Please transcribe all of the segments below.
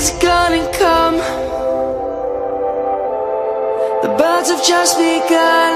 is gonna come. The birds have just begun.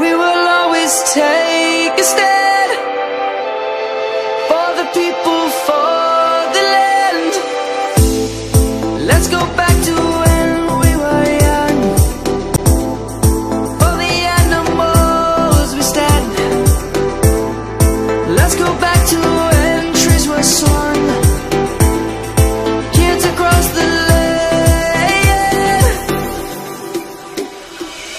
We will always take a stand For the people, for the land. Let's go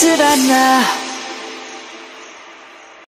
Be alone Savannah